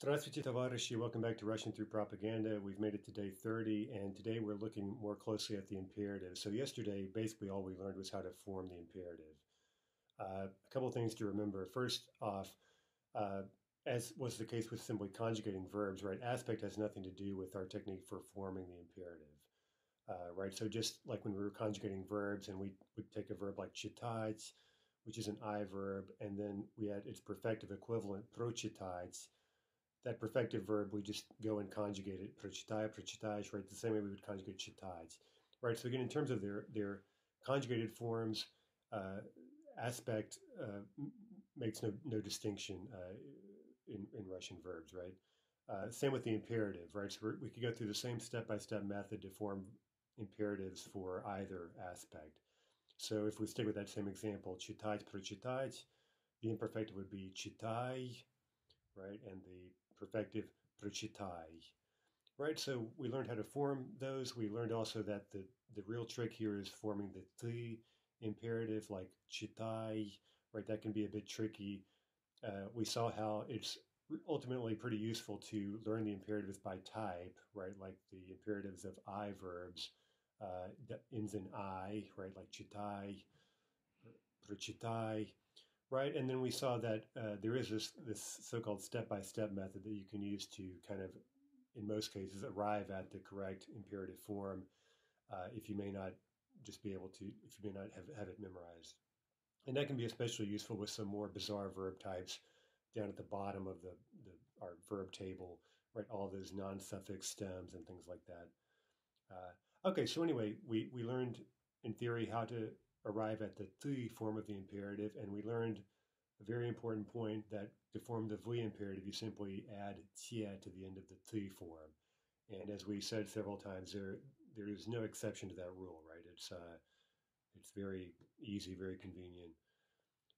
Здравствуйте, товарищи. Welcome back to Russian Through Propaganda. We've made it to day 30, and today we're looking more closely at the imperative. So, yesterday, basically, all we learned was how to form the imperative. Uh, a couple of things to remember. First off, uh, as was the case with simply conjugating verbs, right? Aspect has nothing to do with our technique for forming the imperative, uh, right? So, just like when we were conjugating verbs and we would take a verb like chitать, which is an I verb, and then we had its perfective equivalent, prochitать that perfective verb, we just go and conjugate it, прочитай, прочитаешь, right? The same way we would conjugate читать, right? So again, in terms of their their conjugated forms, uh, aspect uh, makes no no distinction uh, in in Russian verbs, right? Uh, same with the imperative, right? So we could go through the same step by step method to form imperatives for either aspect. So if we stick with that same example, читать, прочитать, the imperfective would be читай, right? And the perfective procitai. Right, so we learned how to form those. We learned also that the, the real trick here is forming the t imperative like chitai, right? That can be a bit tricky. Uh, we saw how it's ultimately pretty useful to learn the imperatives by type, right? Like the imperatives of I verbs uh, that ends in I, right? Like chitai, prochitai, Right, and then we saw that uh, there is this this so-called step-by-step method that you can use to kind of, in most cases, arrive at the correct imperative form, uh, if you may not just be able to, if you may not have, have it memorized. And that can be especially useful with some more bizarre verb types down at the bottom of the, the our verb table, right? All those non-suffix stems and things like that. Uh, okay, so anyway, we, we learned in theory how to arrive at the t form of the imperative, and we learned a very important point that to form the v imperative, you simply add tia to the end of the t form. And as we said several times, there there is no exception to that rule, right? It's uh, it's very easy, very convenient.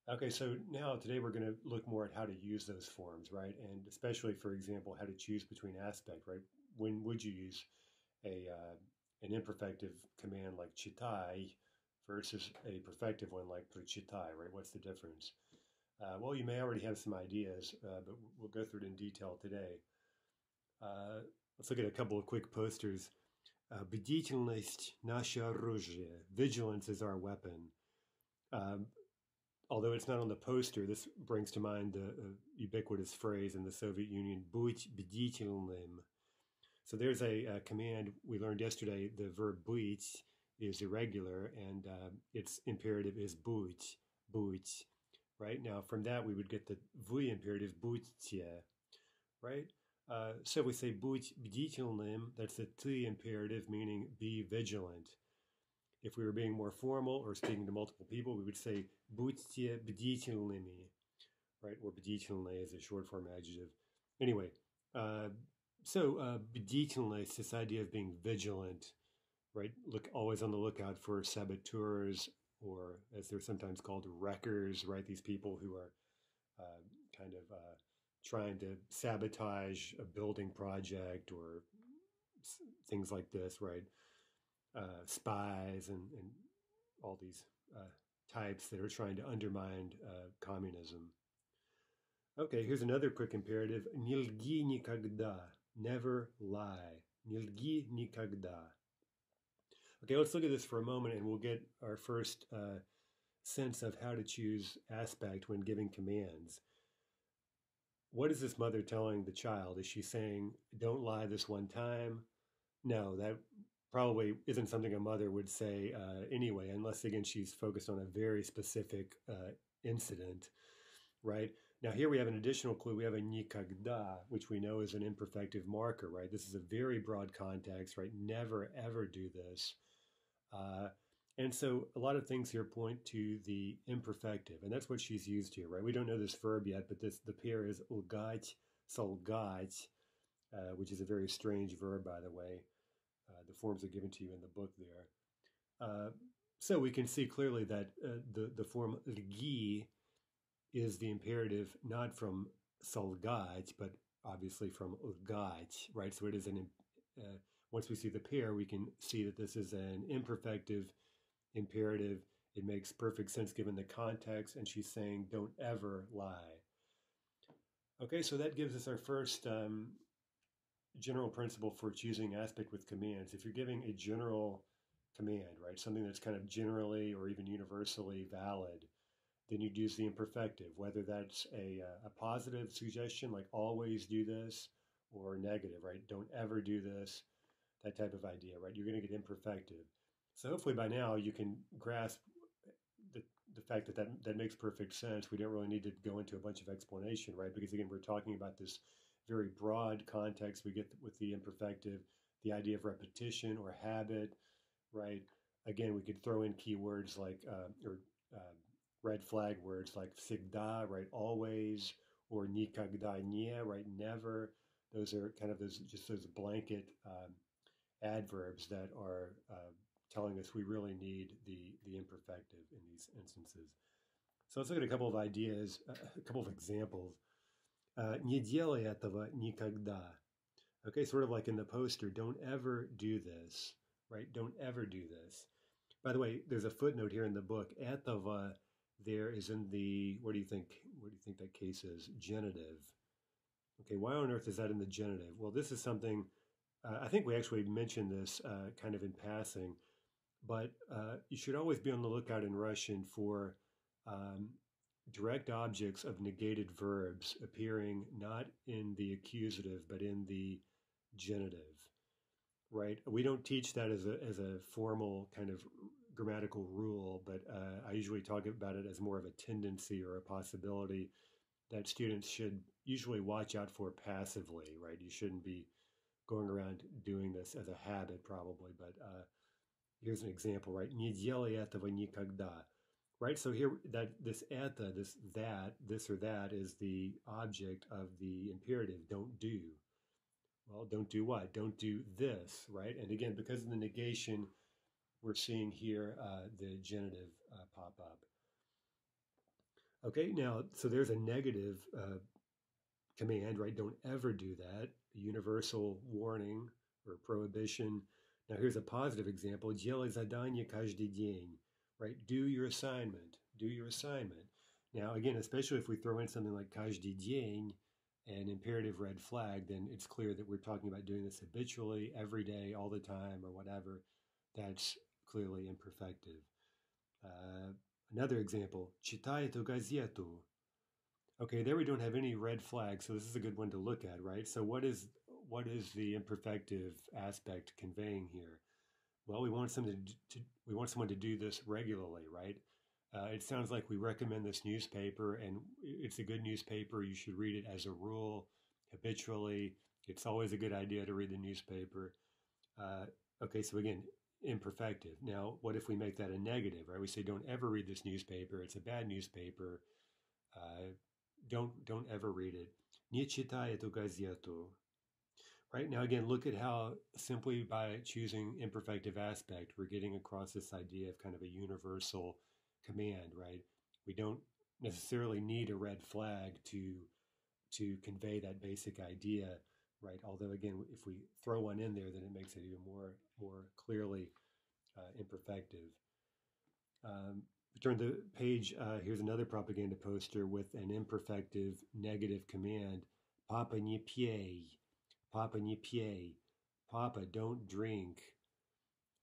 Okay, so now today we're going to look more at how to use those forms, right? And especially, for example, how to choose between aspect, right? When would you use a uh, an imperfective command like chitai versus a perfective one like procitai, right? What's the difference? Uh, well, you may already have some ideas, uh, but we'll go through it in detail today. Uh, let's look at a couple of quick posters. Uh, Бдительность – наше оружие. Vigilance is our weapon. Um, although it's not on the poster, this brings to mind the uh, ubiquitous phrase in the Soviet Union, "будь бдительным." So there's a, a, command we learned yesterday, the verb быть, is irregular, and uh, its imperative is buć, buć, right? Now, from that, we would get the vui imperative, bućcie, right? Uh, so we say buć bditelnym, that's the t imperative, meaning be vigilant. If we were being more formal or speaking to multiple people, we would say bućcie bditelnymi, right? Or bditelne is a short form adjective. Anyway, uh, so uh, bditelne is this idea of being vigilant right? Look always on the lookout for saboteurs, or as they're sometimes called, wreckers, right? These people who are uh, kind of uh, trying to sabotage a building project or things like this, right? Uh, spies and, and all these uh, types that are trying to undermine uh, communism. Okay, here's another quick imperative. Не лги никогда. Never lie. Не лги никогда. Okay, let's look at this for a moment and we'll get our first uh, sense of how to choose aspect when giving commands. What is this mother telling the child? Is she saying, don't lie this one time? No, that probably isn't something a mother would say uh, anyway, unless, again, she's focused on a very specific uh, incident, right? Now, here we have an additional clue. We have a nikagda, which we know is an imperfective marker, right? This is a very broad context, right? Never, ever do this. Uh, and so a lot of things here point to the imperfective, and that's what she's used here, right? We don't know this verb yet, but this the pair is ulgach solgach, uh, which is a very strange verb, by the way. Uh, the forms are given to you in the book there. Uh, so we can see clearly that uh, the, the form lgi is the imperative not from solgach, but obviously from ulgach, right? So it is an uh, once we see the pair, we can see that this is an imperfective imperative. It makes perfect sense given the context, and she's saying, don't ever lie. Okay, so that gives us our first um, general principle for choosing aspect with commands. If you're giving a general command, right, something that's kind of generally or even universally valid, then you'd use the imperfective, whether that's a, uh, a positive suggestion, like always do this, or negative, right, don't ever do this, that type of idea, right? You're going to get imperfective. So hopefully by now you can grasp the, the fact that, that that makes perfect sense. We don't really need to go into a bunch of explanation, right? Because again, we're talking about this very broad context we get with the imperfective, the idea of repetition or habit, right? Again, we could throw in keywords like, uh, or uh, red flag words like sigda, right? Always, or nikagda nie, right? Never. Those are kind of those, just those blanket um, adverbs that are uh, telling us we really need the, the imperfective in these instances. So let's look at a couple of ideas, a couple of examples. Uh, не делай этого никогда. Okay, sort of like in the poster, don't ever do this, right? Don't ever do this. By the way, there's a footnote here in the book. Этого there is in the, what do you think, what do you think that case is? Genitive. Okay, why on earth is that in the genitive? Well, this is something, uh, I think we actually mentioned this uh, kind of in passing, but uh, you should always be on the lookout in Russian for um, direct objects of negated verbs appearing not in the accusative but in the genitive right? We don't teach that as a as a formal kind of grammatical rule but uh, i usually talk about it as more of a tendency or a possibility that students should usually watch out for passively right? You shouldn't be going around doing this as a habit probably but uh, here's an example right не делай этого никогда right? So here, that this eta, this that, this or that is the object of the imperative. Don't do. Well, don't do what? Don't do this, right? And again, because of the negation, we're seeing here uh, the genitive uh, pop up. Okay, now, so there's a negative uh, command, right? Don't ever do that. A universal warning or prohibition. Now, here's a positive example. Делай задание каждый день right? Do your assignment. Do your assignment. Now, again, especially if we throw in something like каждый день, an imperative red flag, then it's clear that we're talking about doing this habitually, every day, all the time, or whatever. That's clearly imperfective. Uh, another example, читай эту газету. Okay, there we don't have any red flags, so this is a good one to look at, right? So what is what is the imperfective aspect conveying here? Well, we want someone to, to we want someone to do this regularly, right? Uh, it sounds like we recommend this newspaper, and it's a good newspaper. You should read it as a rule, habitually. It's always a good idea to read the newspaper. Uh, okay, so again, imperfective. Now, what if we make that a negative, right? We say, don't ever read this newspaper. It's a bad newspaper. Uh, don't don't ever read it. Не читай эту газету. Right now, again, look at how simply by choosing imperfective aspect, we're getting across this idea of kind of a universal command, right? We don't necessarily need a red flag to to convey that basic idea, right? Although again, if we throw one in there, then it makes it even more more clearly uh, imperfective. Um, turn the page. Uh, here's another propaganda poster with an imperfective negative command. Papa nie pie Papa nie pie. Papa, don't drink.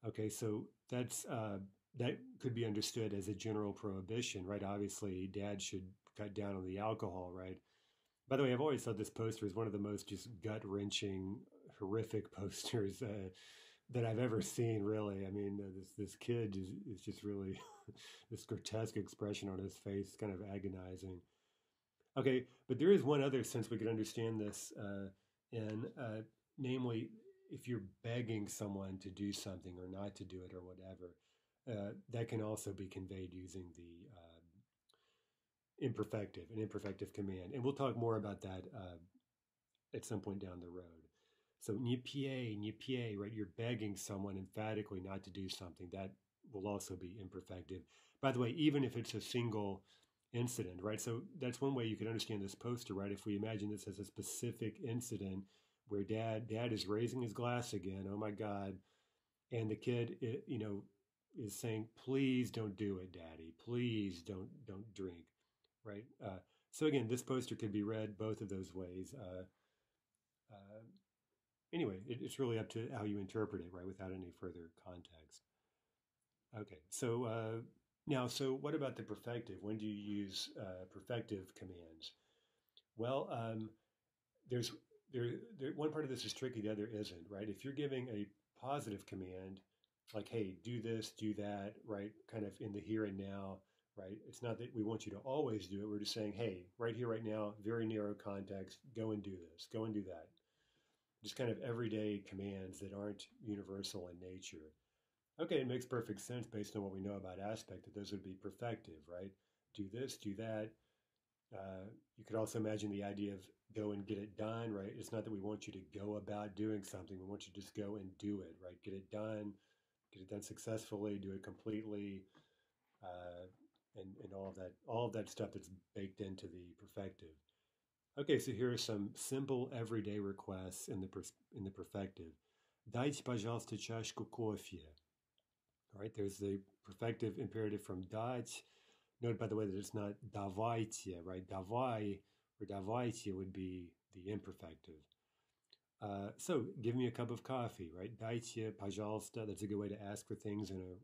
Okay, so that's uh, that could be understood as a general prohibition, right? Obviously, dad should cut down on the alcohol, right? By the way, I've always thought this poster is one of the most just gut wrenching, horrific posters uh, that I've ever seen. Really, I mean, uh, this this kid is, is just really this grotesque expression on his face, kind of agonizing. Okay, but there is one other sense we could understand this. Uh, and uh, namely, if you're begging someone to do something or not to do it or whatever, uh, that can also be conveyed using the uh, imperfective, an imperfective command. And we'll talk more about that uh, at some point down the road. So nipie, nipie, right? You're begging someone emphatically not to do something. That will also be imperfective. By the way, even if it's a single incident, right? So that's one way you can understand this poster, right? If we imagine this as a specific incident where dad dad is raising his glass again, oh my God, and the kid, you know, is saying, "Please don't do it, Daddy. Please don't don't drink." Right? Uh, So again, this poster could be read both of those ways. Uh, uh, anyway, it, it's really up to how you interpret it, right, without any further context. Okay, so uh, now, so what about the perfective? When do you use uh, perfective commands? Well, um, there's there, there, one part of this is tricky, the other isn't, right? If you're giving a positive command, like, hey, do this, do that, right? Kind of in the here and now, right? It's not that we want you to always do it. We're just saying, hey, right here, right now, very narrow context, go and do this, go and do that. Just kind of everyday commands that aren't universal in nature. Okay, it makes perfect sense based on what we know about aspect that those would be perfective, right? Do this, do that. Uh, you could also imagine the idea of go and get it done, right? It's not that we want you to go about doing something. We want you to just go and do it, right? Get it done, get it done successfully, do it completely, uh, and, and all of that, all of that stuff that's baked into the perfective. Okay, so here are some simple everyday requests in the in the perfective. Дайте, пожалуйста, чашку кофе. All right, there's the perfective imperative from dать. Note, by the way, that it's not давайте, right? Давай or давайте would be the imperfective. Uh, so, give me a cup of coffee, right? Дайте, пожалуйста. That's a good way to ask for things in a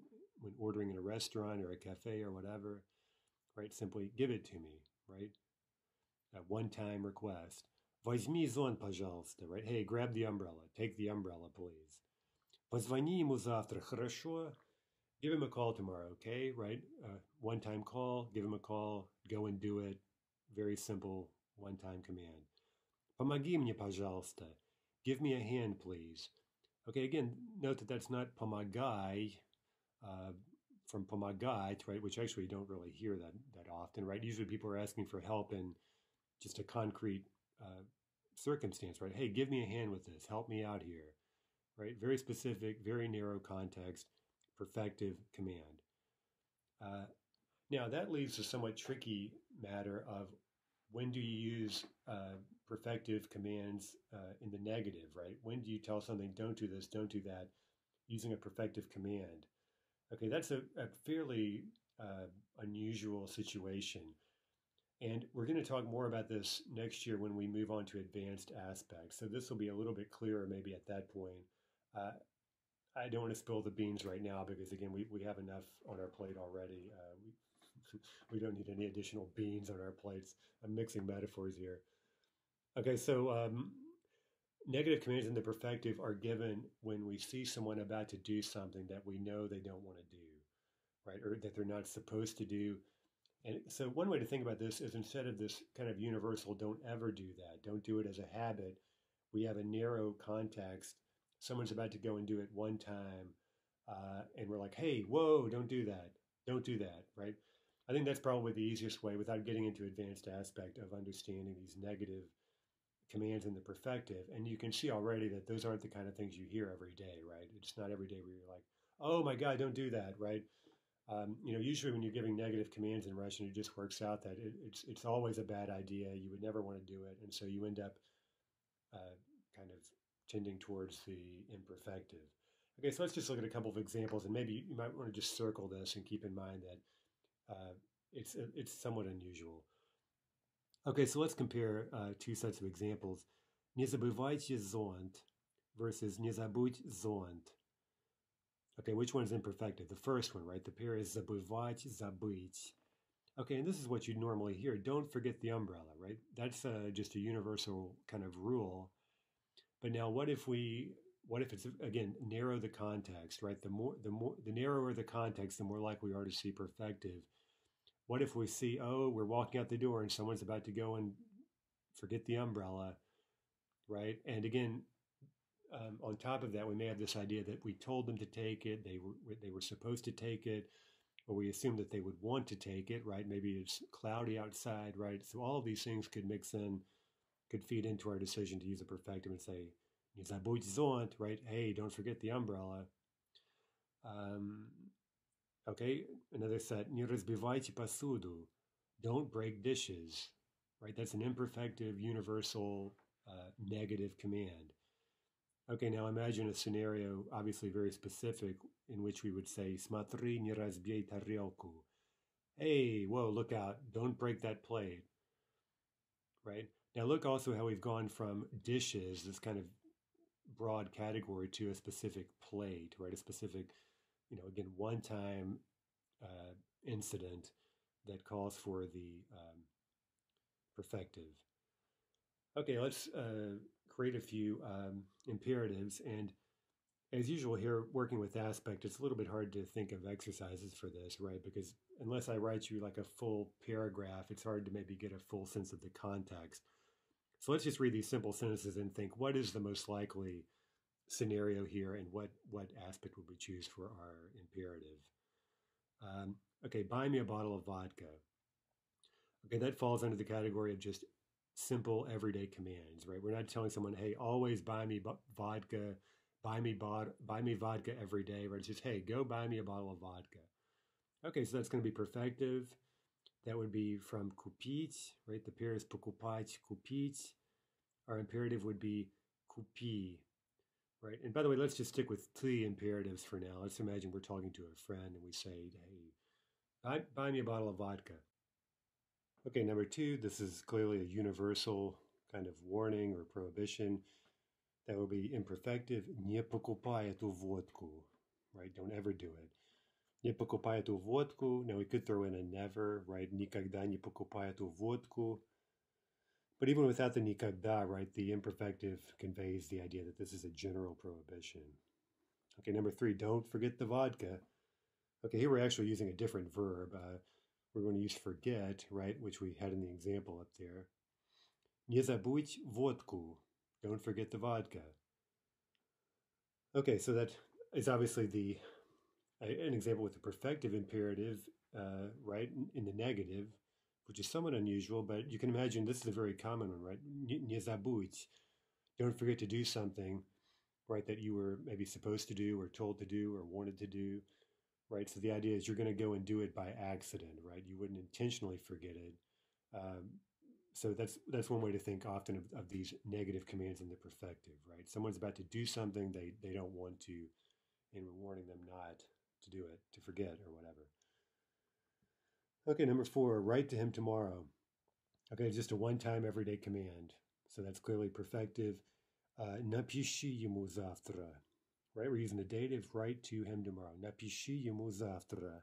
when ordering in a restaurant or a cafe or whatever, right? Simply give it to me, right? A one-time request. Возьми зонт, пожалуйста, right? Hey, grab the umbrella. Take the umbrella, please. Позвони ему завтра, хорошо? Give him a call tomorrow, okay? Right? Uh, one-time call. Give him a call. Go and do it. Very simple one-time command. Помоги мне, пожалуйста. Give me a hand, please. Okay, again, note that that's not помогай, uh, from pomagait, right? Which actually you don't really hear that that often, right? Usually people are asking for help in just a concrete uh, circumstance, right? Hey, give me a hand with this. Help me out here, right? Very specific, very narrow context, perfective command. Uh, now that leaves a somewhat tricky matter of when do you use uh, perfective commands uh, in the negative, right? When do you tell something, don't do this, don't do that, using a perfective command? Okay, that's a, a fairly uh, unusual situation. And we're going to talk more about this next year when we move on to advanced aspects. So this will be a little bit clearer maybe at that point. Uh, I don't want to spill the beans right now because, again, we, we have enough on our plate already. Uh, we, we don't need any additional beans on our plates. I'm mixing metaphors here. Okay, so um, negative commands in the perfective are given when we see someone about to do something that we know they don't want to do, right? Or that they're not supposed to do. And so, one way to think about this is instead of this kind of universal, don't ever do that, don't do it as a habit, we have a narrow context. Someone's about to go and do it one time, uh, and we're like, hey, whoa, don't do that. Don't do that, right? I think that's probably the easiest way without getting into advanced aspect of understanding these negative commands in the perfective. And you can see already that those aren't the kind of things you hear every day, right? It's not every day where you're like, oh my God, don't do that, right? Um, you know, usually when you're giving negative commands in Russian, it just works out that it, it's it's always a bad idea. You would never want to do it, and so you end up uh, kind of tending towards the imperfective. Okay, so let's just look at a couple of examples, and maybe you might want to just circle this and keep in mind that uh, it's it's somewhat unusual. Okay, so let's compare uh, two sets of examples. Не забывайте зонт versus не забудь зонт. Okay, which one is imperfective? The first one, right? The pair is забывать, забыть. Okay, and this is what you normally hear. Don't forget the umbrella, right? That's uh, just a universal kind of rule. But now, what if we, what if it's again narrow the context, right? The more, the more, the narrower the context, the more likely we are to see perfective. What if we see, oh, we're walking out the door and someone's about to go and forget the umbrella, right? And again, um, on top of that, we may have this idea that we told them to take it, they were they were supposed to take it, or we assume that they would want to take it, right? Maybe it's cloudy outside, right? So all of these things could mix in, could feed into our decision to use a perfective and say, right? Hey, don't forget the umbrella. Um, Okay, another set. Не разбивайте посуду. Don't break dishes. Right, that's an imperfective, universal, uh, negative command. Okay, now imagine a scenario, obviously very specific, in which we would say, Smatri nie tarioku. Hey, whoa, look out, don't break that plate. Right? Now look also how we've gone from dishes, this kind of broad category, to a specific plate, right? A specific, you know, again, one time uh, incident that calls for the um, perfective. Okay, let's. Uh, create a few um, imperatives. And as usual here, working with aspect, it's a little bit hard to think of exercises for this, right? Because unless I write you like a full paragraph, it's hard to maybe get a full sense of the context. So let's just read these simple sentences and think what is the most likely scenario here and what, what aspect would we choose for our imperative? Um, okay, buy me a bottle of vodka. Okay, that falls under the category of just simple everyday commands, right? We're not telling someone, hey, always buy me vodka, buy me, bod- buy me vodka every day, right? It's just, hey, go buy me a bottle of vodka. Okay, so that's going to be perfective. That would be from kupit, right? The pair is покупать, kupit. Our imperative would be kupi, right? And by the way, let's just stick with three imperatives for now. Let's imagine we're talking to a friend and we say, hey, buy, buy me a bottle of vodka. Okay, number two, this is clearly a universal kind of warning or prohibition. That would be imperfective. Не покупай эту водку, right? Don't ever do it. Не покупай эту водку. Now we could throw in a never, right? Никогда не покупай эту водку. But even without the никогда, right, the imperfective conveys the idea that this is a general prohibition. Okay, number three, don't forget the vodka. Okay, here we're actually using a different verb. Uh, we're going to use forget, right, which we had in the example up there. Не забудь водку. Don't forget the vodka. Okay, so that is obviously the an example with the perfective imperative, uh, right, in the negative, which is somewhat unusual, but you can imagine this is a very common one, right? Не забудь. Don't forget to do something, right, that you were maybe supposed to do or told to do or wanted to do, right? So the idea is you're going to go and do it by accident, right? You wouldn't intentionally forget it. Um, so that's that's one way to think often of, of these negative commands in the perfective, right? Someone's about to do something they, they don't want to, and we're warning them not to do it, to forget or whatever. Okay, number four, write to him tomorrow. Okay, just a one time everyday command. So that's clearly perfective. Uh, Напиши ему завтра. Right, we're using the dative, write to him tomorrow. Напиши ему завтра.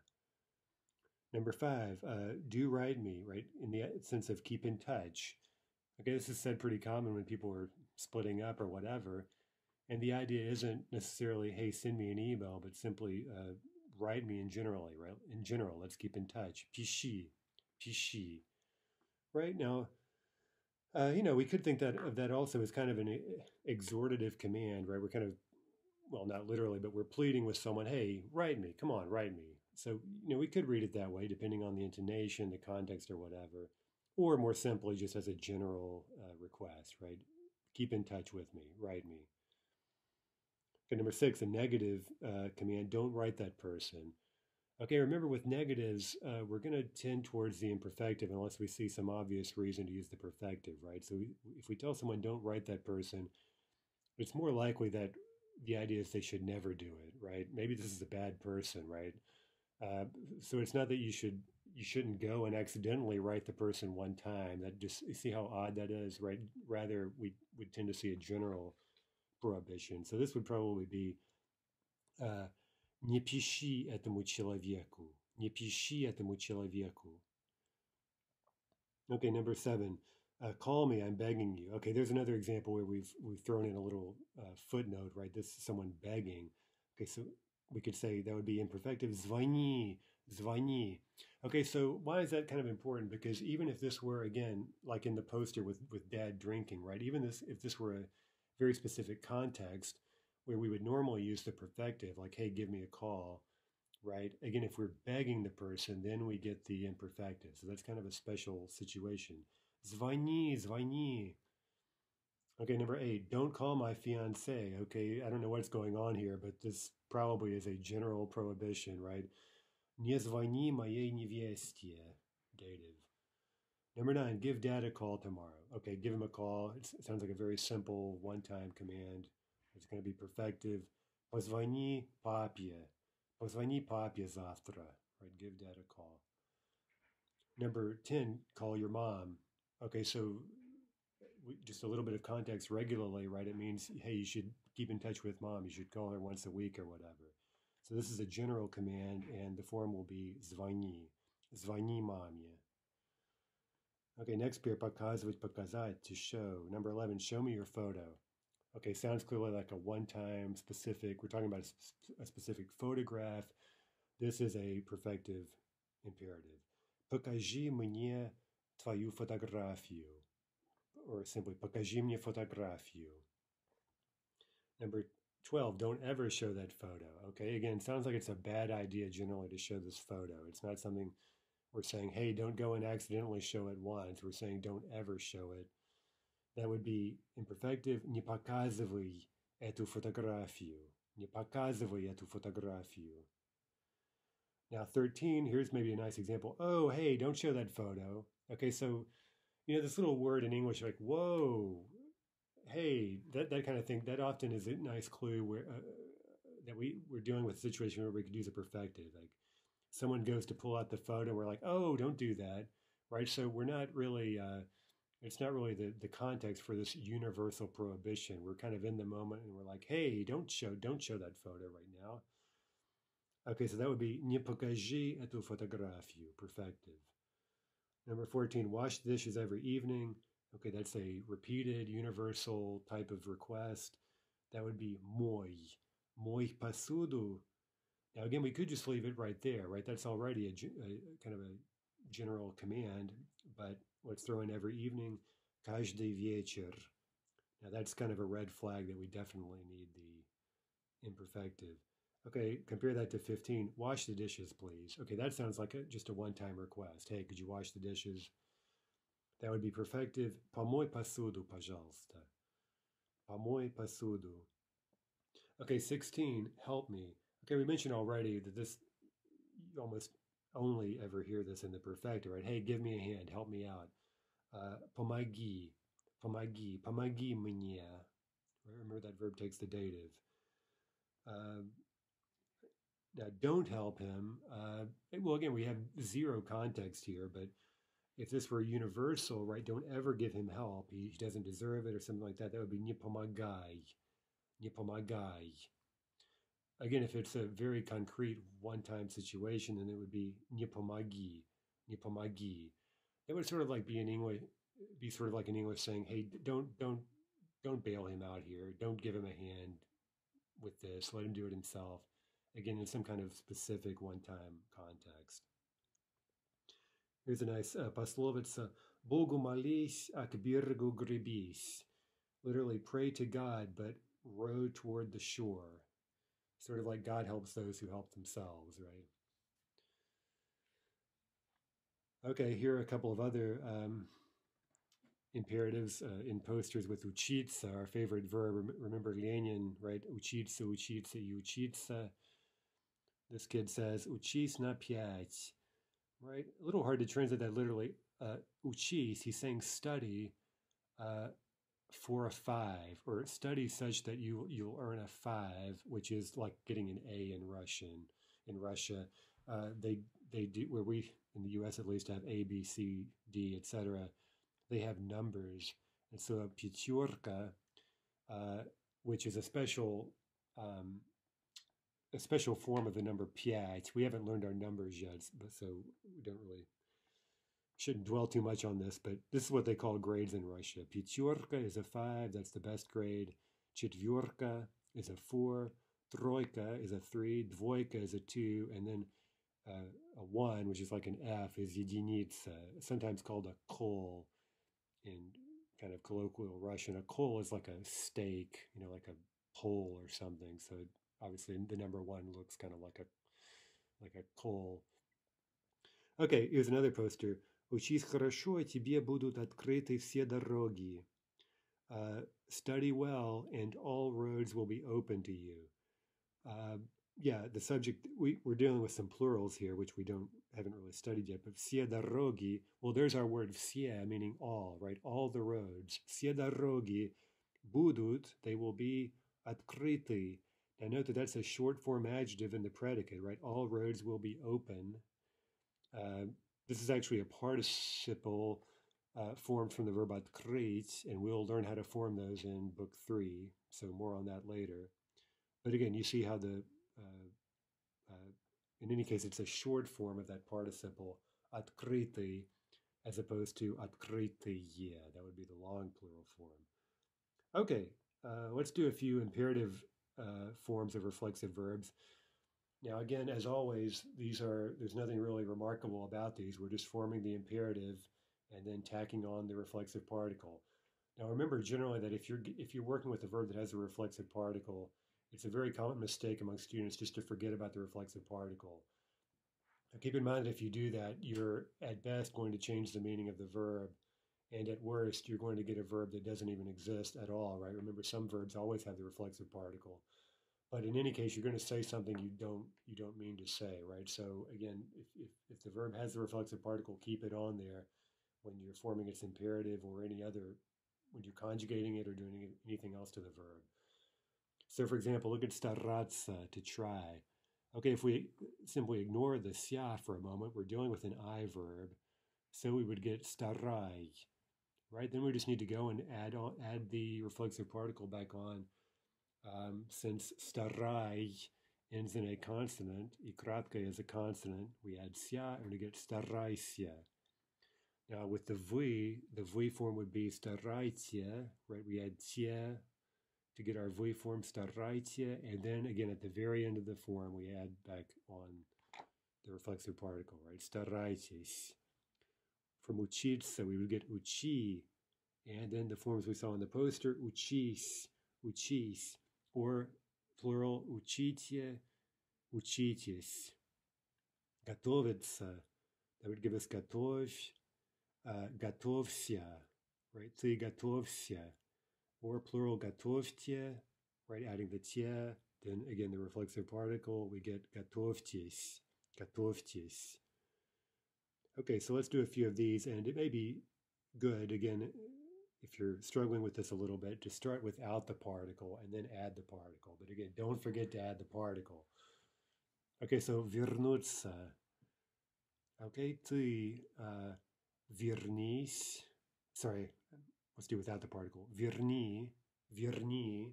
Number five, uh, do write me, right, in the sense of keep in touch. Okay, this is said pretty common when people are splitting up or whatever. And the idea isn't necessarily, hey, send me an email, but simply uh, write me in generally, right? In general, let's keep in touch. Pishi, pishi. Right now, uh, you know, we could think that of that also as kind of an exhortative command, right? We're kind of, well, not literally, but we're pleading with someone, hey, write me, come on, write me. So, you know, we could read it that way, depending on the intonation, the context, or whatever. Or more simply, just as a general uh, request, right? Keep in touch with me, write me. Okay, number six, a negative uh, command, don't write that person. Okay, remember with negatives, uh, we're going to tend towards the imperfective unless we see some obvious reason to use the perfective, right? So we, if we tell someone don't write that person, it's more likely that the idea is they should never do it, right? Maybe this is a bad person, right? Uh, so it's not that you should you shouldn't go and accidentally write the person one time. That just you see how odd that is, right? Rather, we would tend to see a general prohibition. So this would probably be uh, не пиши этому человеку, не пиши этому человеку. Okay, number seven. uh, call me i'm begging you. Okay there's another example where we've we've thrown in a little uh, footnote right? This is someone begging. Okay so we could say that would be imperfective. Zvani zvani okay so why is that kind of important? Because even if this were again like in the poster with with dad drinking right? Even this if this were a very specific context where we would normally use the perfective like hey give me a call right? Again if we're begging the person then we get the imperfective. So that's kind of a special situation. Звони, звони. Okay, number eight, don't call my fiance. Okay, I don't know what's going on here, but this probably is a general prohibition, right? Не звони моей невесте. Dative. Number nine, give dad a call tomorrow. Okay, give him a call. It's, it sounds like a very simple one time command. It's going to be perfective. Позвони папе. Позвони папе завтра. Right, give dad a call. Number 10, call your mom. Okay, so just a little bit of context regularly, right? It means, hey, you should keep in touch with mom. You should call her once a week or whatever. So this is a general command, and the form will be звони. Звони маме. Okay, next pair, показывать, показать, to show. Number 11, show me your photo. Okay, sounds clearly like a one-time specific. We're talking about a, a specific photograph. This is a perfective imperative. Покажи мне твою фотографию. Or simply, покажи мне фотографию. Number 12, don't ever show that photo. Okay, again, sounds like it's a bad idea generally to show this photo. It's not something we're saying, hey, don't go and accidentally show it once. We're saying, don't ever show it. That would be imperfective. Не показывай эту фотографию. Не показывай эту фотографию. Now, 13, here's maybe a nice example. Oh, hey, don't show that photo. Okay, so, you know, this little word in English, like, whoa, hey, that, that kind of thing, that often is a nice clue where uh, that we, we're dealing with a situation where we could use a perfective. Like, someone goes to pull out the photo, we're like, oh, don't do that, right? So we're not really, uh, it's not really the, the context for this universal prohibition. We're kind of in the moment and we're like, hey, don't show, don't show that photo right now. Okay, so that would be не покажи эту фотографию, perfective. Number 14, wash dishes every evening. Okay, that's a repeated universal type of request. That would be moi, moi pasudu. Now, again, we could just leave it right there, right? That's already a, a kind of a general command, but let's throw in every evening, każdy wieczór. Now, that's kind of a red flag that we definitely need the imperfective. Okay, compare that to 15. Wash the dishes, please. Okay, that sounds like a, just a one-time request. Hey, could you wash the dishes? That would be perfective. Помой посуду, пожалуйста. Помой посуду. Okay, 16. Help me. Okay, we mentioned already that this, you almost only ever hear this in the perfective, right? Hey, give me a hand. Help me out. Uh, помоги. Помоги. Помоги мне. Remember that verb takes the dative. Uh, that don't help him. Uh, well, again, we have zero context here, but if this were universal, right, don't ever give him help. He, he doesn't deserve it or something like that. That would be nipomagai. Nipomagai. Again, if it's a very concrete one time situation, then it would be nipomagi. Nipomagi. It would sort of like be an English be sort of like an English saying, hey, don't don't don't bail him out here. Don't give him a hand with this. Let him do it himself again in some kind of specific one-time context. Here's a nice uh, poslovica, Bogu malish ak birgu gribis, literally pray to God, but row toward the shore. Sort of like God helps those who help themselves, right? Okay, here are a couple of other um, imperatives uh, in posters with uchitsa, our favorite verb. Remember Lenin, right? Uchitsa, uchitsa, uchitsa. This kid says, Uchis na piać. Right? A little hard to translate that literally. Uh, uchis, he's saying study uh, for a five, or study such that you, you'll earn a five, which is like getting an A in Russian. In Russia, uh, they, they do, where we in the US at least have A, B, C, D, etc. They have numbers. And so a pichurka, uh, which is a special um, a special form of the number pi. We haven't learned our numbers yet, but so we don't really shouldn't dwell too much on this. But this is what they call grades in Russia. Pichurka is a five. That's the best grade. Четверка is a four. Troika is a three. Dvoika is a two, and then uh, a one, which is like an F, is единица, sometimes called a kol in kind of colloquial Russian. A kol is like a stake, you know, like a pole or something. So obviously the number one looks kind of like a like a coal. Okay, here's another poster. Учись хорошо, тебе будут открыты все дороги. Uh, study well, and all roads will be open to you. Uh, yeah, the subject we, we're dealing with some plurals here, which we don't haven't really studied yet. But все дороги, well, there's our word все, meaning all, right? All the roads. Все дороги будут, they will be открыты, now note that that's a short form adjective in the predicate, right? All roads will be open. Uh, this is actually a participle uh, formed from the verb atkrit, and we'll learn how to form those in book three. So more on that later. But again, you see how the uh, uh, in any case, it's a short form of that participle atkriti, as opposed to atkritiye. That would be the long plural form. Okay, uh, let's do a few imperative uh, forms of reflexive verbs. Now, again, as always, these are there's nothing really remarkable about these. We're just forming the imperative and then tacking on the reflexive particle. Now, remember generally that if you're if you're working with a verb that has a reflexive particle, it's a very common mistake among students just to forget about the reflexive particle. Now, keep in mind that if you do that, you're at best going to change the meaning of the verb, and at worst, you're going to get a verb that doesn't even exist at all, right? Remember, some verbs always have the reflexive particle. But in any case, you're going to say something you don't you don't mean to say, right? So again, if, if, if the verb has the reflexive particle, keep it on there when you're forming its imperative or any other when you're conjugating it or doing anything else to the verb. So for example, look at staratsa, to try. Okay, if we simply ignore the sya for a moment, we're dealing with an I verb. So we would get starai, right? Then we just need to go and add on, add the reflexive particle back on um, since starai ends in a consonant, ikratka is a consonant, we add sya and we get staraisya. Now with the v, the v form would be staraitia, right? We add tia to get our v form staraitia, and then again at the very end of the form we add back on the reflexive particle, right? Staraitis. From uchitsa we would get uchi, and then the forms we saw in the poster, uchis, uchis or plural учите, учитесь. Готовиться. That would give us готовь, uh, готовься, right? Ты готовься. Or plural готовьте, right? Adding the те, then again the reflexive particle, we get готовьтесь, готовьтесь. Okay, so let's do a few of these, and it may be good, again, if you're struggling with this a little bit, just start without the particle and then add the particle. But again, don't forget to add the particle. Okay, so вернуться. Okay, ты uh, вернись. Sorry, let's do without the particle. Верни, верни,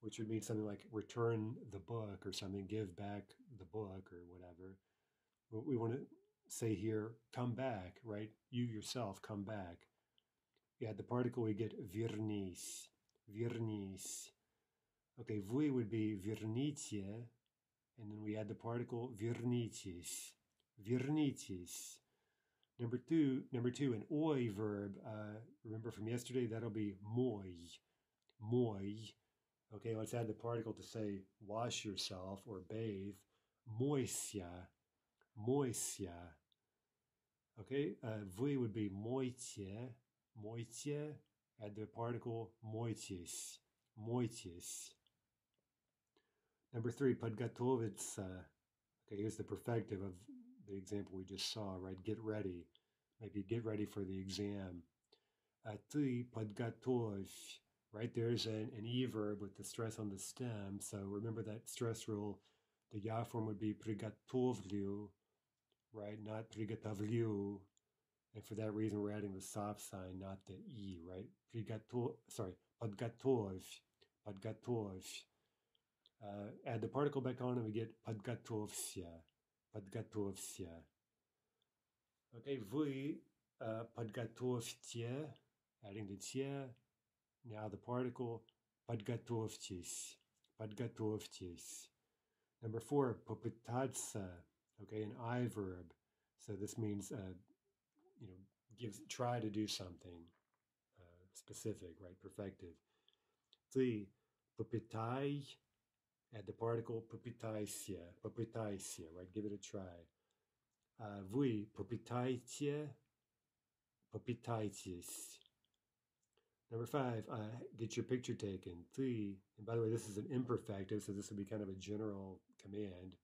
which would mean something like return the book or something, give back the book or whatever. We want to say here, come back, right? You yourself come back. Yeah, the particle we get vernis, vernis. Okay, vui would be vernitie, and then we add the particle vernitis, vernitis. Number two, number two, an oi verb. Uh, remember from yesterday, that'll be moi, moi. Okay, let's add the particle to say wash yourself or bathe. Moisia, moisia. Okay, uh, вы would be мойте, Мойте, add the particle мойтесь, мойтесь. Number three, подготовиться. Okay, here's the perfective of the example we just saw, right? Get ready. Maybe get ready for the exam. А ты подготовь. Right, there's an, an E verb with the stress on the stem. So remember that stress rule. The ya form would be приготовлю, right? Not приготовлю. And for that reason, we're adding the soft sign, not the E, right? Приготов, sorry, подготовь, подготовь. Uh, add the particle back on and we get подготовься, подготовься. Okay, вы uh, подготовьте, adding the те. Now the particle, подготовьтесь, подготовьтесь. Number four, попытаться, okay, an I verb. So this means, uh, you know, gives try to do something uh, specific, right, perfective. Three, propitai, add the particle propitaisia, propitaisia, right, give it a try. Uh, Вы propitaite, propitaitis. Number five, uh, get your picture taken. Three, and by the way, this is an imperfective, so this would be kind of a general command.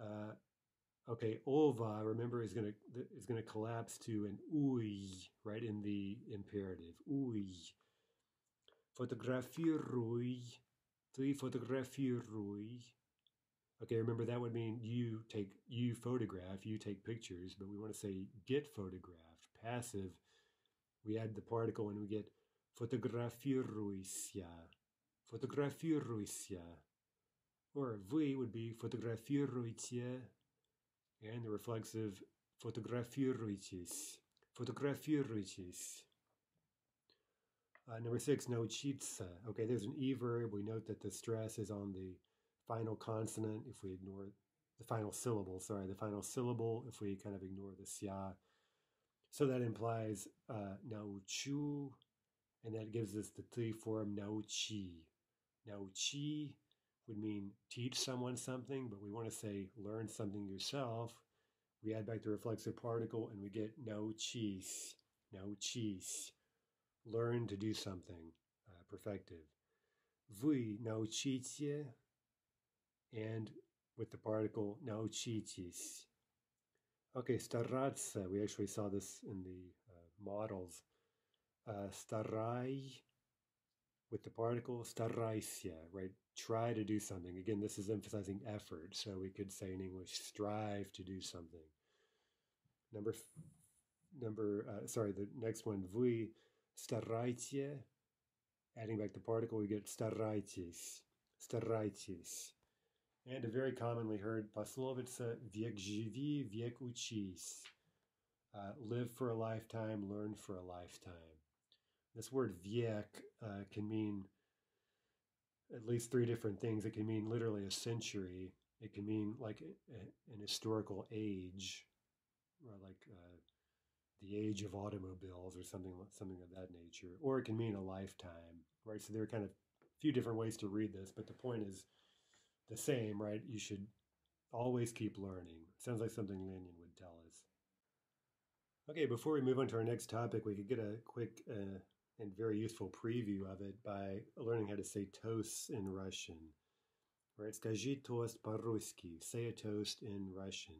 Uh, okay, ova, remember, is going to is going to collapse to an ui, right, in the imperative. Ui. Fotografirui. Tui fotografirui. Okay, remember that would mean you take you photograph, you take pictures, but we want to say get photographed, passive. We add the particle and we get fotografiruisia. Fotografiruisia Or вы would be фотографируйте, and the reflexive фотографируйтесь, фотографируйтесь. Uh, number six, научиться. Okay, there's an E verb. We note that the stress is on the final consonant if we ignore the final syllable, sorry, the final syllable if we kind of ignore the sia. So that implies uh, научу, and that gives us the T form научи. Научи would mean teach someone something, but we want to say learn something yourself. We add back the reflexive particle and we get научись, научись learn to do something, uh, perfective. Вы научите, and with the particle научитесь. Okay, стараться, we actually saw this in the uh, models. Uh, старай, with the particle старайся, right? try to do something. Again, this is emphasizing effort, so we could say in English, strive to do something. Number, number, uh, sorry, the next one, vui starajcie. Adding back the particle, we get starajcies, starajcies. And a very commonly heard paslovitsa. viek živi. Uh, live for a lifetime, learn for a lifetime. This word viek uh, can mean at least three different things. It can mean literally a century. It can mean like a, a, an historical age, or like uh, the age of automobiles or something something of that nature, or it can mean a lifetime, right? So there are kind of a few different ways to read this, but the point is the same, right? You should always keep learning. Sounds like something Lenin would tell us. Okay, before we move on to our next topic, we could get a quick uh, and very useful preview of it by learning how to say toast in Russian. Right? Скажи тост по-русски. Say a toast in Russian.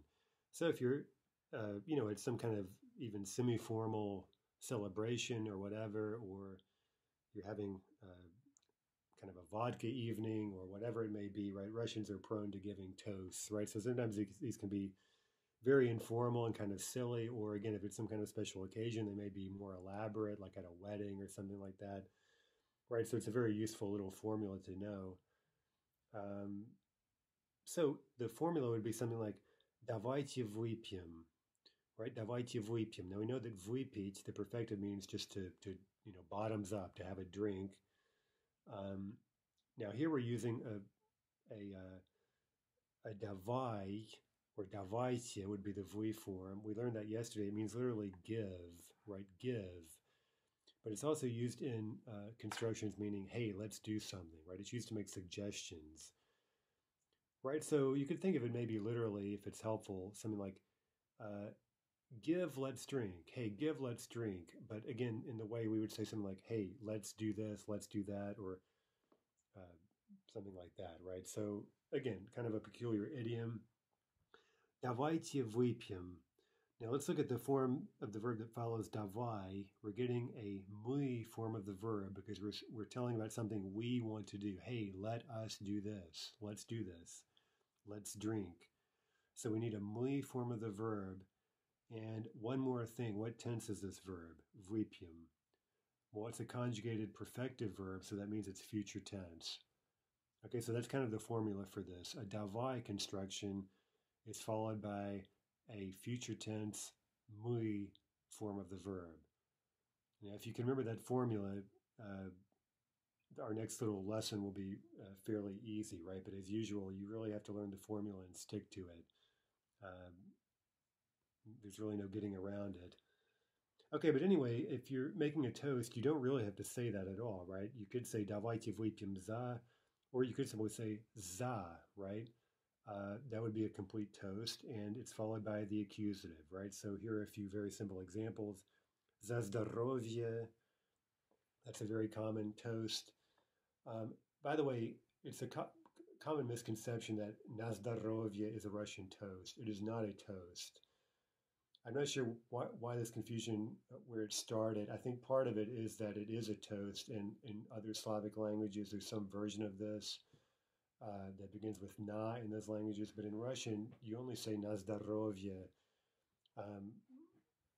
So if you're, uh, you know, at some kind of even semi-formal celebration or whatever, or you're having uh, kind of a vodka evening or whatever it may be, right? Russians are prone to giving toasts, right? So sometimes these can be very informal and kind of silly, or again, if it's some kind of special occasion, they may be more elaborate, like at a wedding or something like that, right? So it's a very useful little formula to know. Um, so the formula would be something like "Давайте выпьем," right? Давайте выпьем. Now we know that выпить, the perfected means just to, to you know, bottoms up, to have a drink. Um, now here we're using a, a, uh, a давай, or davaitia would be the vui form. We learned that yesterday. It means literally give, right? Give. But it's also used in uh, constructions meaning, hey, let's do something, right? It's used to make suggestions, right? So you could think of it maybe literally, if it's helpful, something like, uh, give, let's drink. Hey, give, let's drink. But again, in the way we would say something like, hey, let's do this, let's do that, or uh, something like that, right? So again, kind of a peculiar idiom. Давайте выпьем. Now let's look at the form of the verb that follows давай. We're getting a мы form of the verb because we're, we're telling about something we want to do. Hey, let us do this. Let's do this. Let's drink. So we need a мы form of the verb and one more thing, what tense is this verb? Vypyam. Well, it's a conjugated perfective verb, so that means it's future tense. Okay, so that's kind of the formula for this. A davai construction is followed by a future tense mui form of the verb. Now, if you can remember that formula, uh, our next little lesson will be uh, fairly easy, right? But as usual, you really have to learn the formula and stick to it. Um, there's really no getting around it. Okay, but anyway, if you're making a toast, you don't really have to say that at all, right? You could say давайте выпьем за, or you could simply say za, right? Uh, that would be a complete toast, and it's followed by the accusative, right? So here are a few very simple examples. Zazdarovye, that's a very common toast. Um, by the way, it's a co- common misconception that Nazdarovye is a Russian toast. It is not a toast. I'm not sure why, why this confusion, uh, where it started. I think part of it is that it is a toast, and in other Slavic languages, there's some version of this uh, that begins with na in those languages, but in Russian, you only say na Um,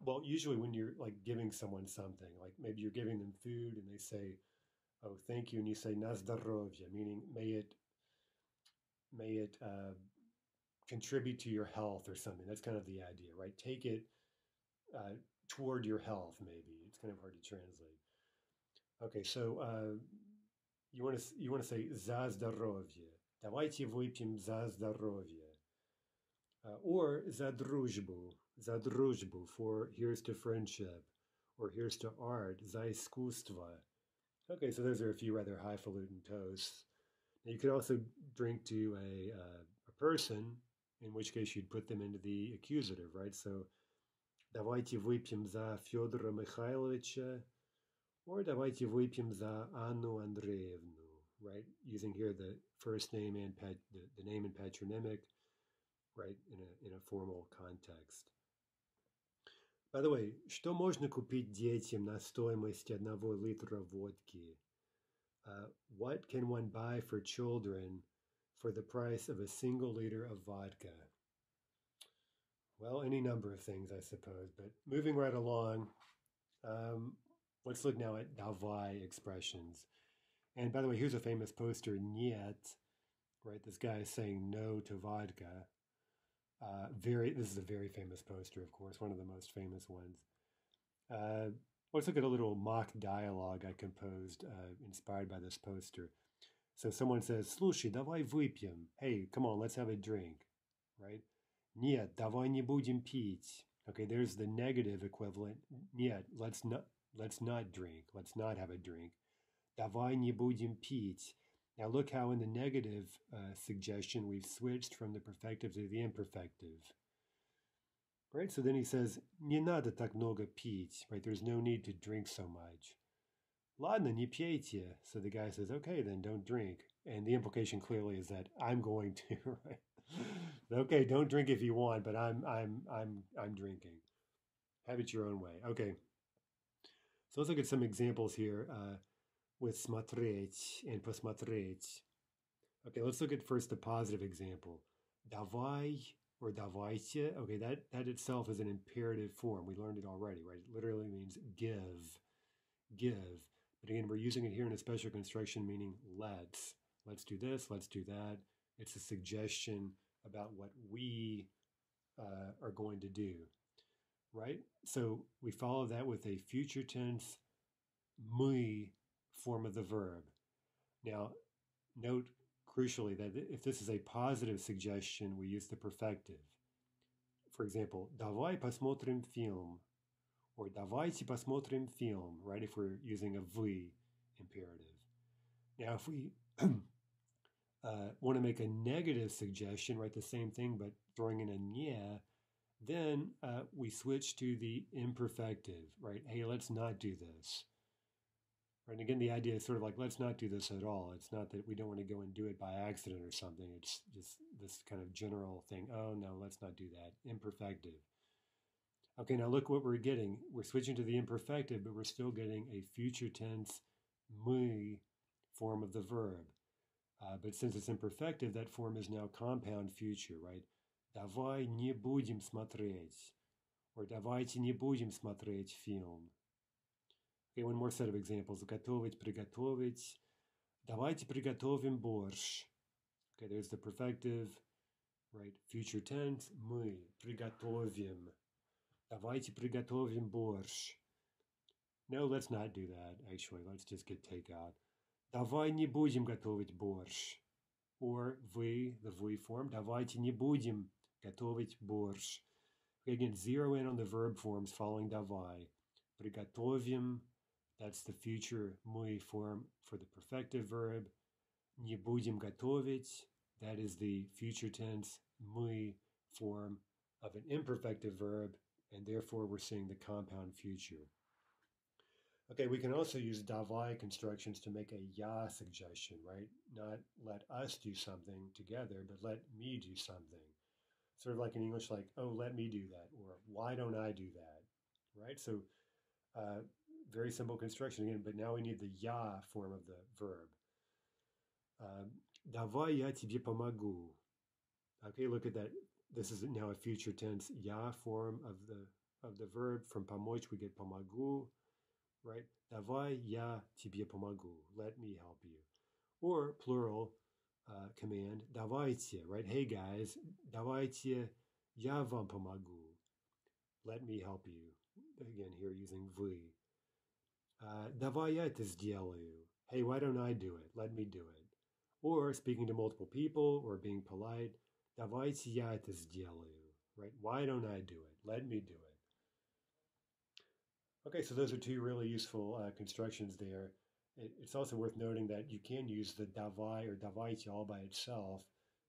well, usually when you're like giving someone something, like maybe you're giving them food and they say, "Oh, thank you," and you say "na zdarovya," meaning may it may it uh, contribute to your health or something. That's kind of the idea, right? Take it uh, toward your health. Maybe it's kind of hard to translate. Okay, so uh, you want to you want to say "за здоровье." Давайте выпьем за здоровье. Uh, or за дружбу, за дружбу, for here's to friendship, or here's to art, за искусство. Okay, so those are a few rather highfalutin toasts. Now you could also drink to a, uh, a person, in which case you'd put them into the accusative, right? So, давайте выпьем за Федора Михайловича, or давайте выпьем за Анну Андреевну, right? Using here the first name and pat, the, the name and patronymic, right, in a, in a formal context. By the way, что можно купить детям на стоимость одного литра водки? Uh, what can one buy for children for the price of a single liter of vodka? Well, any number of things, I suppose. But moving right along, um, let's look now at davai expressions. And by the way, here's a famous poster, Niet, right? This guy is saying no to vodka. Uh, very, this is a very famous poster, of course, one of the most famous ones. Uh, let's look at a little mock dialogue I composed, uh, inspired by this poster. So someone says, "Слушай, давай выпьем." Hey, come on, let's have a drink, right? Нет, давай не будем пить. Okay, there's the negative equivalent. Нет, let's not let's not drink. Let's not have a drink. Давай не будем пить. Now look how in the negative uh, suggestion we've switched from the perfective to the imperfective. Right? So then he says, не надо так много пить. Right? There's no need to drink so much. Ладно, не пейте. So the guy says, okay, then don't drink. And the implication clearly is that I'm going to, right? okay, don't drink if you want, but I'm I'm I'm I'm drinking. Have it your own way. Okay. So let's look at some examples here. Uh, with смотреть and посмотреть. Okay, let's look at first the positive example. Давай or давайте. Okay, that, that itself is an imperative form. We learned it already, right? It literally means give, give. But again, we're using it here in a special construction meaning let's. Let's do this, let's do that. It's a suggestion about what we uh, are going to do, right? So we follow that with a future tense мы form of the verb. Now, note crucially that if this is a positive suggestion, we use the perfective. For example, давай посмотрим фильм, or давайте посмотрим фильм, right, if we're using a вы imperative. Now, if we uh, want to make a negative suggestion, write the same thing, but throwing in a не, then uh, we switch to the imperfective, right? Hey, let's not do this. Right? And again, the idea is sort of like, let's not do this at all. It's not that we don't want to go and do it by accident or something. It's just this kind of general thing. Oh, no, let's not do that. Imperfective. Okay, now look what we're getting. We're switching to the imperfective, but we're still getting a future tense мы form of the verb. Uh, but since it's imperfective, that form is now compound future, right? Давай не будем смотреть. Or давайте не будем смотреть фильм. Okay, one more set of examples. Готовить, приготовить. Давайте приготовим борщ. Okay, there's the perfective, right? Future tense. Мы приготовим. Давайте приготовим борщ. No, let's not do that, actually. Let's just get takeout. Давай не будем готовить борщ. Or вы, the вы form. Давайте не будем готовить борщ. Okay, again, zero in on the verb forms following давай. Приготовим that's the future мы form for the perfective verb. Не будем готовить. That is the future tense мы form of an imperfective verb, and therefore we're seeing the compound future. Okay, we can also use davai constructions to make a ya suggestion, right? Not let us do something together, but let me do something. Sort of like in English, like, oh, let me do that, or why don't I do that, right? So uh, very simple construction again, but now we need the ya form of the verb. Um, Давай я тебе помогу. Okay, look at that. This is now a future tense ya form of the of the verb. From помочь we get помогу, right? Давай я тебе помогу. Let me help you. Or plural uh, command, давайте, right? Hey guys, давайте я вам помогу. Let me help you. Again, here using вы. Uh, давай я это сделаю. Hey, why don't I do it? Let me do it. Or speaking to multiple people or being polite, давайте я это сделаю. Right? Why don't I do it? Let me do it. Okay, so those are two really useful uh, constructions there. It, it's also worth noting that you can use the davai or davaiti all by itself,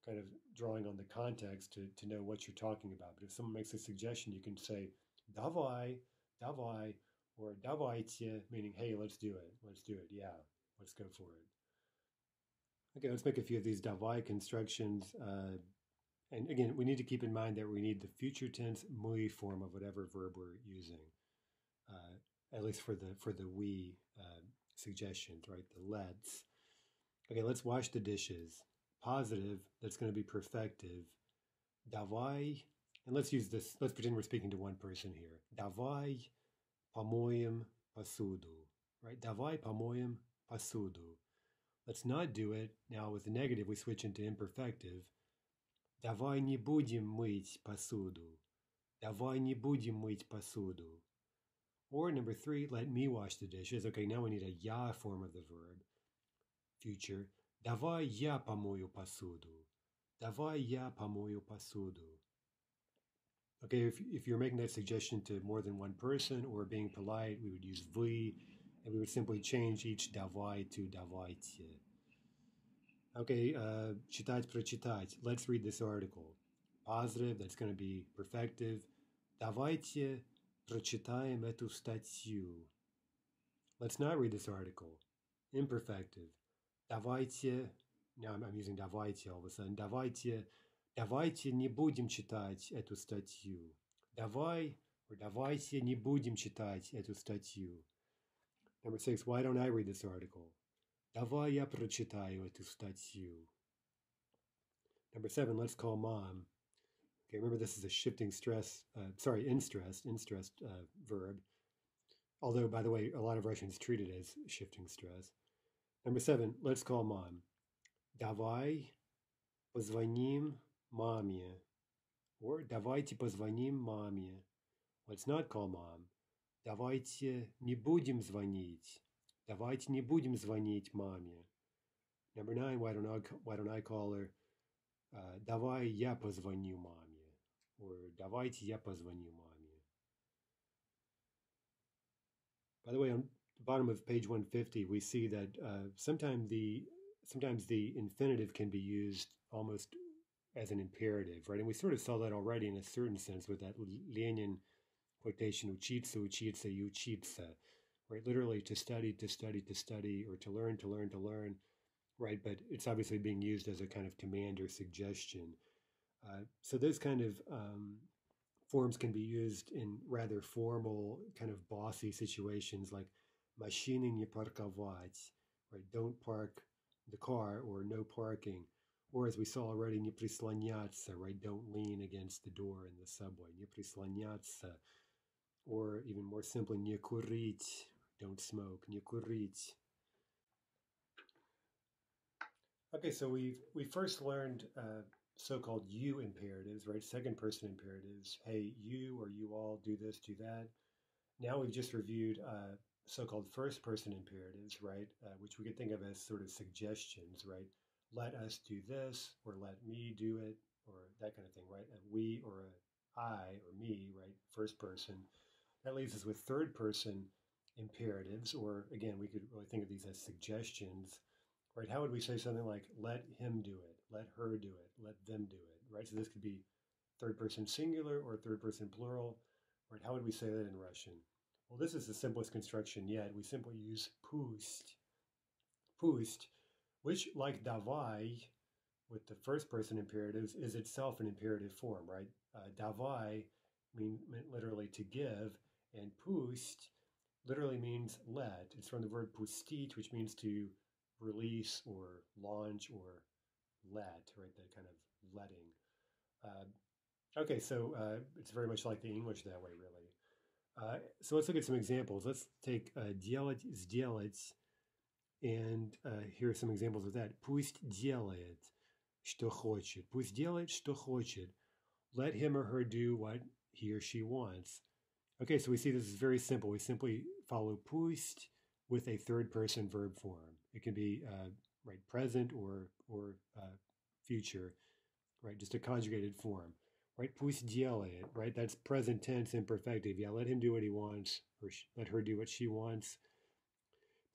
kind of drawing on the context to, to know what you're talking about. But if someone makes a suggestion, you can say davai, davai, or davaiti, meaning, hey, let's do it. Let's do it. Yeah, let's go for it. Okay, let's make a few of these davai constructions. Uh, and again, we need to keep in mind that we need the future tense muy form of whatever verb we're using uh, at least for the for the we uh, suggestions, right? The let's. Okay, let's wash the dishes. Positive, that's going to be perfective. Davai, and let's use this, let's pretend we're speaking to one person here. Davai помоем посуду, right? Давай помоем посуду. Let's not do it. Now with the negative, we switch into imperfective. Давай не будем мыть посуду. Давай не будем мыть посуду. Or number three, let me wash the dishes. Okay, now we need a ya form of the verb. Future. Давай я помою посуду. Давай я помою посуду. Okay, if, if you're making that suggestion to more than one person or being polite, we would use вы, and we would simply change each давай to давайте. Okay, uh, читать, прочитать. Let's read this article. Positive, that's going to be perfective. Давайте Прочитаем эту статью. Let's not read this article. Imperfective. Давайте, now I'm, I'm using давайте all of a sudden. Давайте, давайте не будем читать эту статью. Давай, or давайте не будем читать эту статью. Number six, why don't I read this article? Давай я прочитаю эту статью. Number seven, let's call mom. Okay, remember this is a shifting stress, uh, sorry, in stressed, in stressed uh, verb. Although, by the way, a lot of Russians treat it as shifting stress. Number seven, let's call mom. Давай позвоним маме. Or давайте позвоним маме. Let's not call mom. Давайте не будем звонить. Давайте не будем звонить маме. Number nine, why don't I, why don't I call her? Uh, давай я позвоню маме or давайте я позвоню маме. By the way, on the bottom of page 150, we see that uh, sometimes the sometimes the infinitive can be used almost as an imperative, right? And we sort of saw that already in a certain sense with that Lenin quotation, учиться, учиться, учиться, right? Literally to study, to study, to study, or to learn, to learn, to learn, right? But it's obviously being used as a kind of command or suggestion. Uh, so those kind of um, forms can be used in rather formal, kind of bossy situations like машины не парковать, right? Don't park the car or no parking. Or as we saw already, не прислоняться, right? Don't lean against the door in the subway. Не прислоняться. Or even more simply, не курить, don't smoke. Не курить. Okay, so we've we first learned uh, so-called you imperatives, right? Second person imperatives. Hey, you or you all do this, do that. Now we've just reviewed uh, so-called first person imperatives, right? Uh, which we could think of as sort of suggestions, right? Let us do this, or let me do it, or that kind of thing, right? A we or a I or me, right? First person. That leaves us with third person imperatives, or again, we could really think of these as suggestions right? How would we say something like, let him do it, let her do it, let them do it, right? So this could be third person singular or third person plural, right? How would we say that in Russian? Well, this is the simplest construction yet. We simply use pust, pust, which, like davai, with the first person imperatives, is itself an imperative form, right? Uh, davai mean, meant literally to give, and pust literally means let. It's from the verb pustit, which means to release or launch or let, right? That kind of letting. Uh, okay, so uh, it's very much like the English that way, really. Uh, so let's look at some examples. Let's take uh, делать, сделать, and uh, here are some examples of that. Пусть делает, что хочет. Пусть делает, что хочет. Let him or her do what he or she wants. Okay, so we see this is very simple. We simply follow пусть with a third person verb form. It can be uh, right present or or uh, future, right? Just a conjugated form, right? Пусть делает, right? That's present tense imperfective. Yeah, let him do what he wants, or let her do what she wants.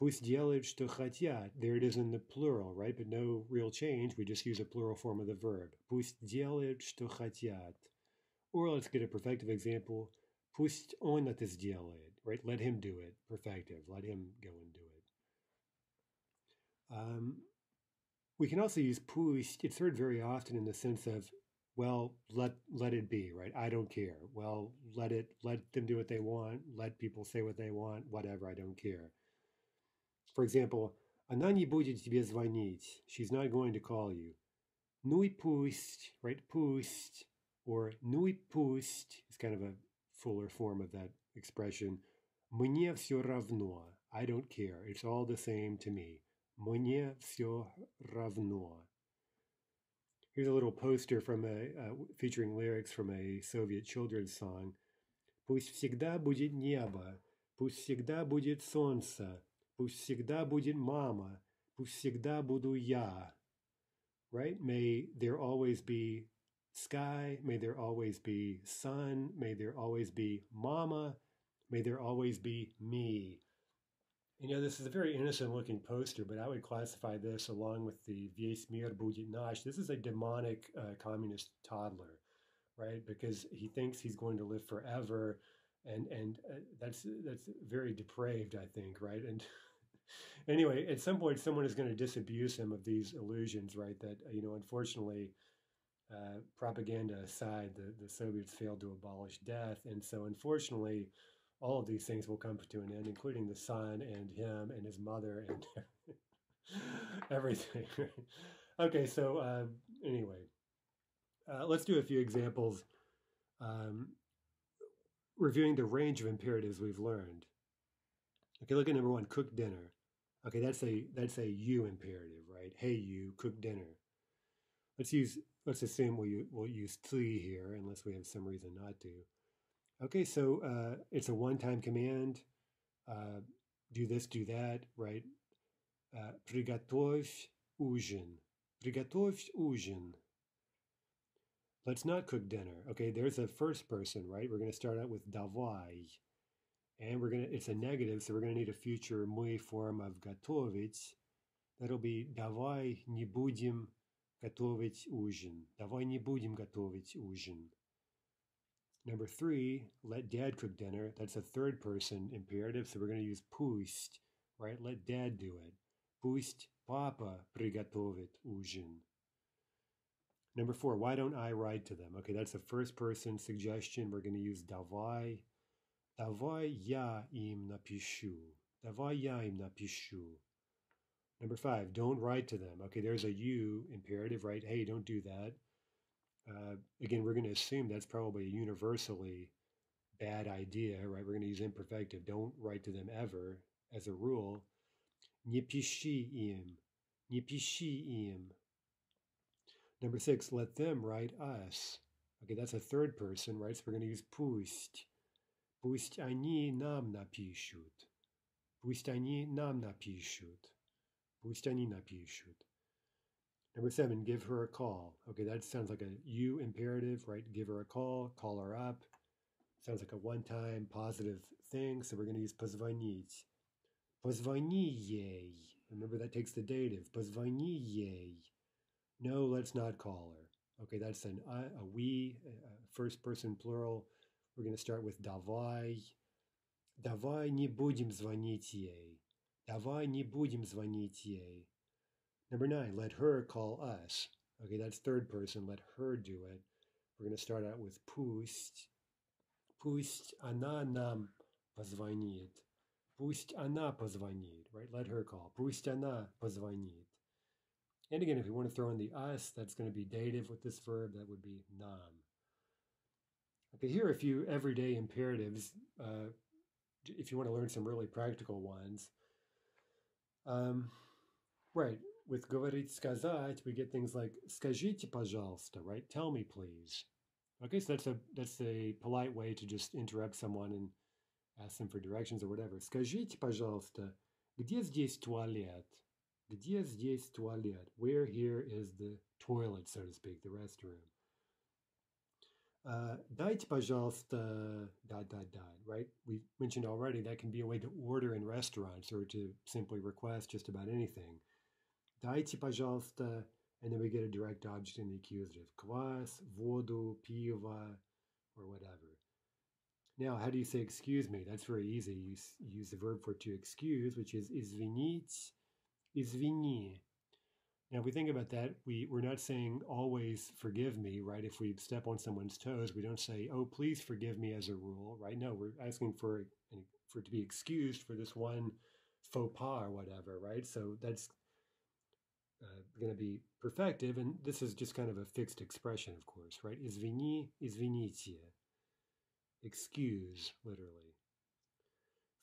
Пусть делают, что хотят. There it is in the plural, right? But no real change. We just use a plural form of the verb. Пусть делают, что хотят. Or let's get a perfective example. Пусть он это сделает, right? Let him do it. Perfective. Let him go and do it. Um, we can also use пусть. It's heard very often in the sense of, well, let let it be, right? I don't care. Well, let it let them do what they want. Let people say what they want. Whatever. I don't care. For example, она не будет тебе звонить. She's not going to call you. Ну и пусть, right? Пусть or ну и пусть is kind of a fuller form of that expression. Мне все равно. I don't care. It's all the same to me. Мне все равно. Here's a little poster from a uh, featuring lyrics from a Soviet children's song. Пусть всегда будет небо, пусть всегда будет солнце, пусть всегда будет мама, пусть всегда буду я. Right? May there always be sky, may there always be sun, may there always be mama, may there always be me. You know, this is a very innocent looking poster, but I would classify this along with the Vieś Mir Budit Nash. This is a demonic uh, communist toddler, right? Because he thinks he's going to live forever. And, and uh, that's that's very depraved, I think, right? And anyway, at some point, someone is going to disabuse him of these illusions, right? That you know, unfortunately, uh, propaganda aside, the, the Soviets failed to abolish death. And so, unfortunately, all of these things will come to an end, including the sun and him and his mother and everything. okay, so uh, anyway, uh, let's do a few examples um, reviewing the range of imperatives we've learned. Okay, look at number one, cook dinner. Okay, that's a that's a you imperative, right? Hey, you cook dinner. Let's use let's assume we'll, we'll use three here unless we have some reason not to Okay, so uh, it's a one-time command. Uh, do this, do that, right? Uh, приготовь ужин. Приготовь ужин. Let's not cook dinner. Okay, there's a first person, right? We're going to start out with давай. And we're going to, it's a negative, so we're going to need a future мы form of готовить. That'll be давай не будем готовить ужин. Давай не будем готовить ужин. Number three, let dad cook dinner. That's a third person imperative, so we're going to use пусть, right? Let dad do it. Пусть папа приготовит ужин. Number four, why don't I write to them? Okay, that's a first person suggestion. We're going to use давай. Давай я им напишу. Давай я им напишу. Number five, don't write to them. Okay, there's a you imperative, right? Hey, don't do that. Uh, again, we're going to assume that's probably a universally bad idea, right? We're going to use imperfective. Don't write to them ever as a rule. Не пиши им. Не пиши им. Number six, let them write us. Okay, that's a third person, right? So we're going to use пусть. Пусть они нам напишут. Пусть они нам напишут. Пусть они напишут. Number seven, give her a call. Okay, that sounds like a you imperative, right? Give her a call, call her up. Sounds like a one time positive thing. So we're going to use позвонить. Позвони ей. Remember that takes the dative. Позвони ей. No, let's not call her. Okay, that's an uh, a we, a first person plural. We're going to start with давай. Давай не будем звонить ей. Давай не будем звонить ей. Number nine, let her call us. Okay, that's third person. Let her do it. We're going to start out with пусть. Пусть она нам позвонит. Пусть она позвонит, right? Let her call. Пусть она позвонит. And again, if you want to throw in the us, that's going to be dative with this verb. That would be nam. Okay, here are a few everyday imperatives uh, if you want to learn some really practical ones. Um, right, with говорить сказать, we get things like скажите, пожалуйста, right? Tell me, please. Okay, so that's a that's a polite way to just interrupt someone and ask them for directions or whatever. Скажите, пожалуйста, где здесь туалет? Где здесь туалет? Where here is the toilet, so to speak, the restroom? Uh, дайте, пожалуйста, dot, dot, dot, right? We mentioned already that can be a way to order in restaurants or to simply request just about anything. Дайте, пожалуйста, and then we get a direct object in the accusative. Квас, воду, пиво, or whatever. Now, how do you say excuse me? That's very easy. You, you use the verb for to excuse, which is извинить, извини. Now, if we think about that, we, we're not saying always forgive me, right? If we step on someone's toes, we don't say, oh, please forgive me as a rule, right? No, we're asking for, for to be excused for this one faux pas or whatever, right? So that's uh, going to be perfective. And this is just kind of a fixed expression, of course, right? Извини, извините. Excuse, literally.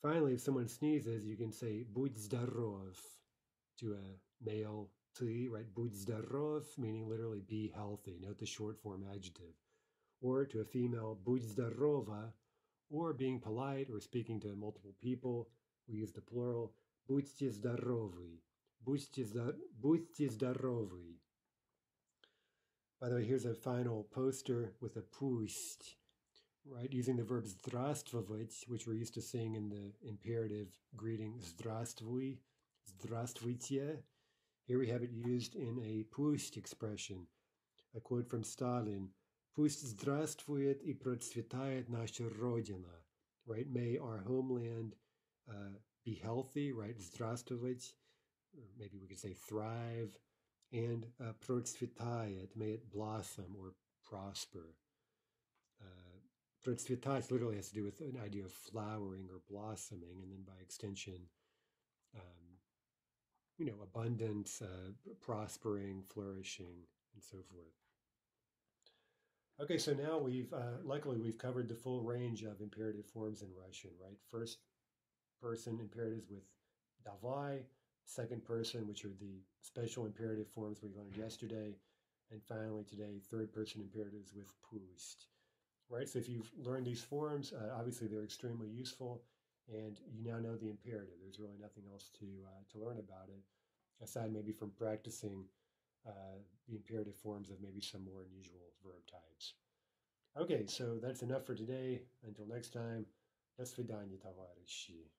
Finally, if someone sneezes, you can say будь здоров to a male ты, right? Будь здоров, meaning literally be healthy. Note the short form adjective. Or to a female, будь здорова, or being polite or speaking to multiple people, we use the plural, будьте здоровы. Будьте, будьте здоровы. By the way, here's a final poster with a пусть, right? Using the verb здравствовать, which we're used to seeing in the imperative greeting здравствуй, здравствуйте. Here we have it used in a пусть expression. A quote from Stalin. Пусть здравствует и процветает наша Родина. Right? May our homeland uh, be healthy, right? Здравствовать. maybe we could say thrive, and uh, may it blossom or prosper. Uh, literally has to do with an idea of flowering or blossoming, and then by extension, um, you know, abundance, uh, prospering, flourishing, and so forth. Okay, so now we've uh, luckily we've covered the full range of imperative forms in Russian, right? First person imperatives with davai, second person, which are the special imperative forms we learned yesterday, and finally today, third person imperatives with pust. Right, so if you've learned these forms, uh, obviously they're extremely useful, and you now know the imperative. There's really nothing else to, uh, to learn about it, aside maybe from practicing uh, the imperative forms of maybe some more unusual verb types. Okay, so that's enough for today. Until next time, до свидания, товарищи.